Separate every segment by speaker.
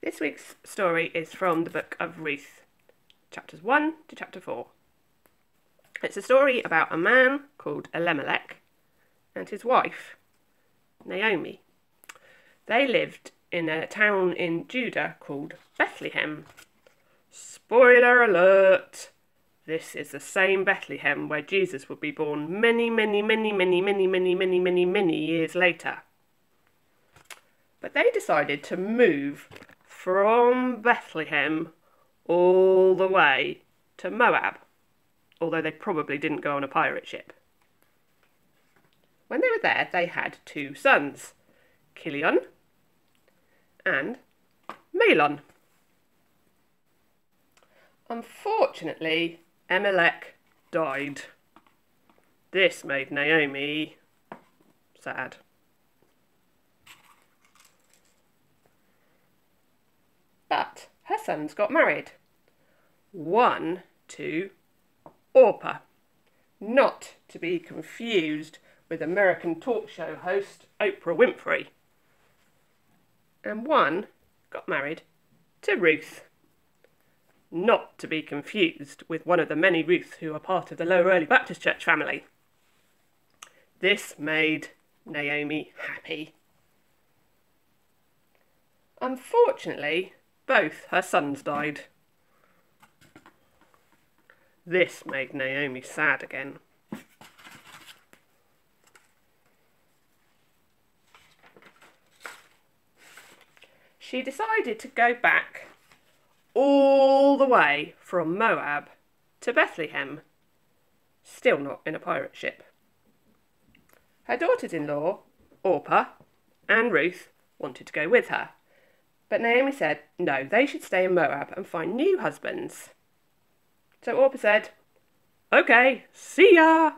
Speaker 1: This week's story is from the book of Ruth, chapters 1 to chapter 4. It's a story about a man called Elimelech and his wife, Naomi. They lived in a town in Judah called Bethlehem. Spoiler alert! This is the same Bethlehem where Jesus would be born many, many, many, many, many, many, many, many, many years later. But they decided to move from Bethlehem all the way to Moab, although they probably didn't go on a pirate ship. When they were there, they had two sons, Chilion and Mahlon. Unfortunately, Elimelech died. This made Naomi sad. But her sons got married. One to Orpah, not to be confused with American talk show host Oprah Winfrey. And one got married to Ruth, not to be confused with one of the many Ruths who are part of the Lower Earley Baptist Church family. This made Naomi happy. Unfortunately, both her sons died. This made Naomi sad again. She decided to go back all the way from Moab to Bethlehem, still not in a pirate ship. Her daughters in law, Orpah and Ruth, wanted to go with her. But Naomi said no, they should stay in Moab and find new husbands. So Orpah said, OK, see ya.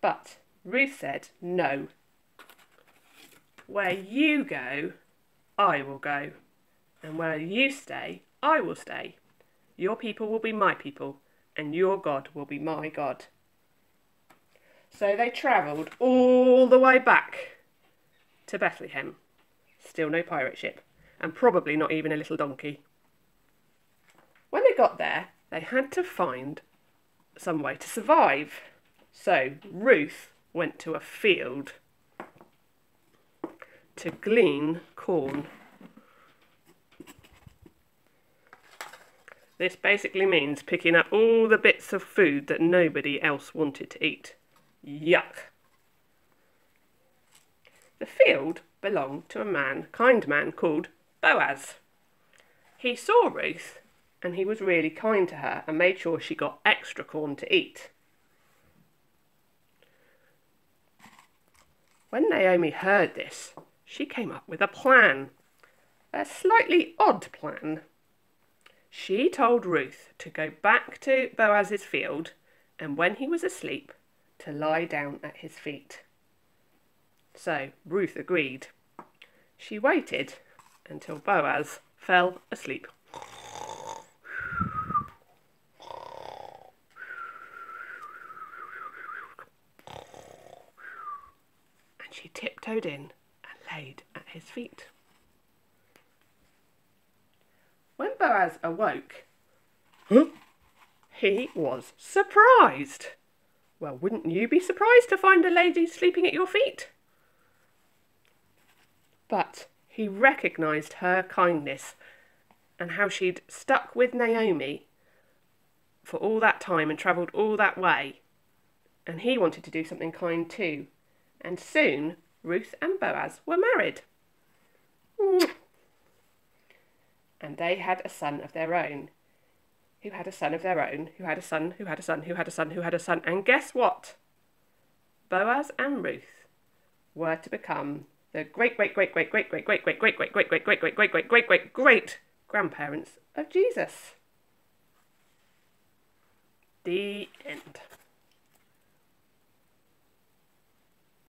Speaker 1: But Ruth said, no. Where you go, I will go. And where you stay, I will stay. Your people will be my people, and your God will be my God. So they travelled all the way back to Bethlehem. Still no pirate ship, and probably not even a little donkey. When they got there, they had to find some way to survive. So Ruth went to a field to glean corn. This basically means picking up all the bits of food that nobody else wanted to eat. Yuck! The field belonged to a man, kind man called Boaz. He saw Ruth and he was really kind to her and made sure she got extra corn to eat. When Naomi heard this, she came up with a plan, a slightly odd plan. She told Ruth to go back to Boaz's field and when he was asleep, to lie down at his feet. So Ruth agreed. She waited until Boaz fell asleep. And she tiptoed in and laid at his feet. When Boaz awoke, huh? he was surprised. Well, wouldn't you be surprised to find a lady sleeping at your feet? But he recognised her kindness and how she'd stuck with Naomi for all that time and travelled all that way. And he wanted to do something kind too. And soon Ruth and Boaz were married. And they had a son of their own, who had a son of their own, who had a son, who had a son, who had a son, who had a son. And guess what? Boaz and Ruth were to become the great great great great great great great great great great great great great great great great great great great grandparents of Jesus. The end.